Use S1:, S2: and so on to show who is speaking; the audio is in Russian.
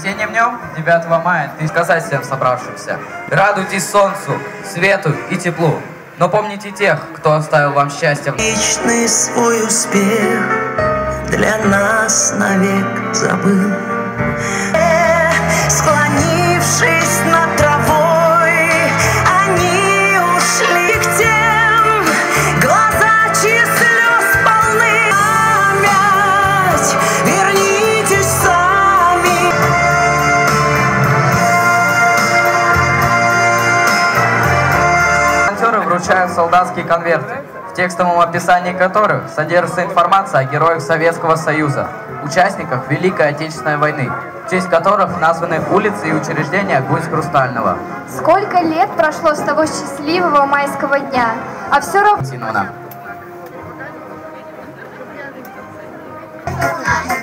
S1: сегодняшним днем, 9 мая, ты сказать всем собравшимся, радуйтесь солнцу, свету и теплу. Но помните тех, кто оставил вам счастье.
S2: Личный свой успех для нас навек забыл.
S1: Вручают солдатские конверты, в текстовом описании которых содержится информация о героях Советского Союза, участниках Великой Отечественной войны, в честь которых названы улицы и учреждения Гусь Хрустального.
S3: Сколько лет прошло с того счастливого майского дня, а все равно...
S1: Синовна.
S4: Thank